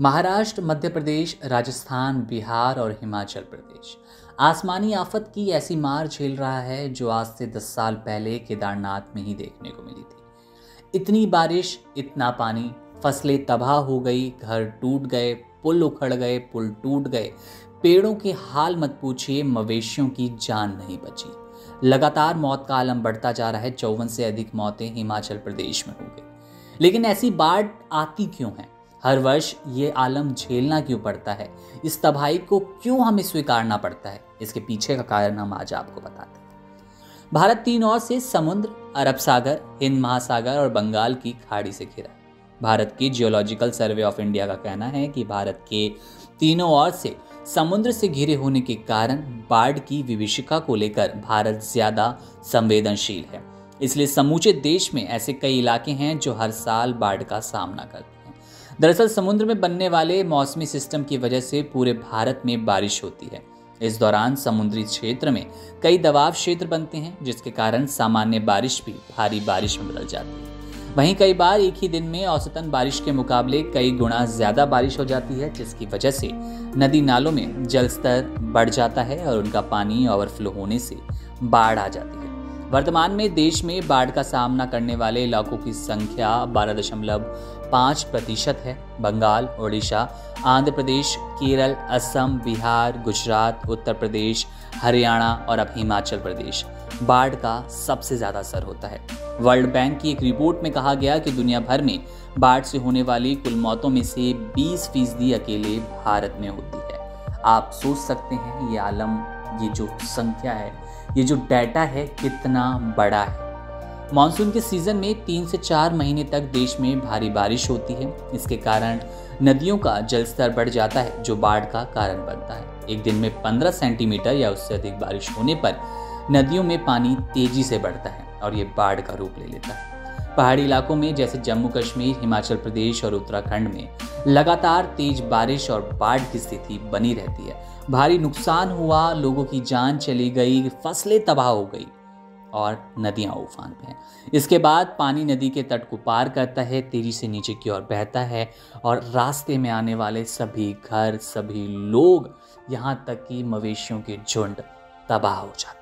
महाराष्ट्र, मध्य प्रदेश, राजस्थान, बिहार और हिमाचल प्रदेश। आसमानी आफत की ऐसी मार झेल रहा है जो आज से दस साल पहले केदारनाथ में ही देखने को मिली थी। इतनी बारिश, इतना पानी, फ़सलें तबाह हो गई, घर टूट गए, पुल उखड़ गए, पुल टूट गए। पेड़ों के हाल मत पूछिए, मवेशियों की जान नहीं बची। लगातार मौत का आलम बढ़ता जा रहा है, चौवन से अधिक मौतें हिमाचल प्रदेश में हो गई। लेकिन ऐसी बाढ़ आती क्यों है? हर वर्ष ये आलम झेलना क्यों पड़ता है? इस तबाही को क्यों हमें स्वीकारना पड़ता है? इसके पीछे का कारण हम आज आपको बताते हैं। भारत तीन ओर से समुद्र, अरब सागर, हिंद महासागर और बंगाल की खाड़ी से घिरा है। भारत की जियोलॉजिकल सर्वे ऑफ़ इंडिया का कहना है कि भारत के तीनों ओर से समुद्र से घिरे होने के कारण बाढ़ की विभिषिका को लेकर भारत ज़्यादा संवेदनशील है। इसलिए समूचे देश में ऐसे कई इलाके हैं जो हर साल बाढ़ का सामना करते हैं। दरअसल समुद्र में बनने वाले मौसमी सिस्टम की वजह से पूरे भारत में बारिश होती है। इस दौरान समुद्री क्षेत्र में कई दबाव क्षेत्र बनते हैं, जिसके कारण सामान्य बारिश भी भारी बारिश में बदल जाती है। वहीं कई बार एक ही दिन में औसतन बारिश के मुकाबले कई गुना ज़्यादा बारिश हो जाती है, जिसकी वजह से नदी नालों में जल स्तर बढ़ जाता है और उनका पानी ओवरफ्लो होने से बाढ़ आ जाती है। वर्तमान में देश में बाढ़ का सामना करने वाले इलाकों की संख्या बारह दशमलव पाँच प्रतिशत है। बंगाल, ओडिशा, आंध्र प्रदेश, केरल, असम, बिहार, गुजरात, उत्तर प्रदेश, हरियाणा और अब हिमाचल प्रदेश। बाढ़ का सबसे ज़्यादा असर होता है। वर्ल्ड बैंक की एक रिपोर्ट में कहा गया कि दुनिया भर में बाढ़ से होने वाली कुल मौतों में से 20 फ़ीसदी अकेले भारत में होती है। आप सोच सकते हैं ये आलम ये जो संख्या है, ये जो डाटा है, कितना बड़ा है। मानसून के सीज़न में तीन से चार महीने तक देश में भारी बारिश होती है। इसके कारण नदियों का जलस्तर बढ़ जाता है, जो बाढ़ का कारण बनता है। एक दिन में 15 सेंटीमीटर या उससे अधिक बारिश होने पर नदियों में पानी तेज़ी से बढ़ता है और ये बाढ़ का रूप ले लेता है। पहाड़ी इलाकों में, जैसे जम्मू कश्मीर, हिमाचल प्रदेश और उत्तराखंड में, लगातार तेज बारिश और बाढ़ की स्थिति बनी रहती है। भारी नुकसान हुआ, लोगों की जान चली गई, फ़सलें तबाह हो गई और नदियाँ उफान पे हैं। इसके बाद पानी नदी के तट को पार करता है, तेज़ी से नीचे की ओर बहता है और रास्ते में आने वाले सभी घर, सभी लोग यहाँ तक कि मवेशियों के झुंड तबाह हो जाते